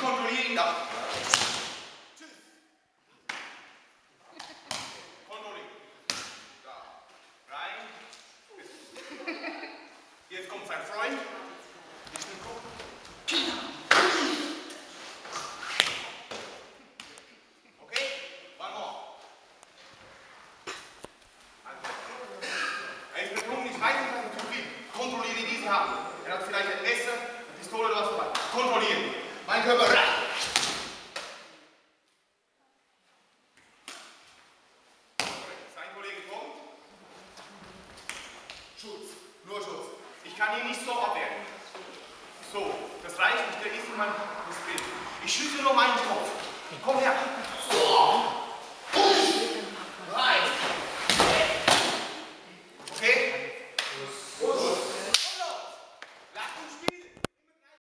Kontrolliere ihn da. Tschüss. Kontrollieren. Da. Rein. Jetzt kommt sein Freund. Kontrolliere diesen Haken. Er hat vielleicht ein Messer, eine Pistole oder was dabei. Kontrollieren. Mein Körper. Sein Kollege kommt. Schutz, nur Schutz. Ich kann ihn nicht so abwehren. So, das reicht nicht, der ist in meinem Bild. Ich schütze nur meinen Kopf. Komm her.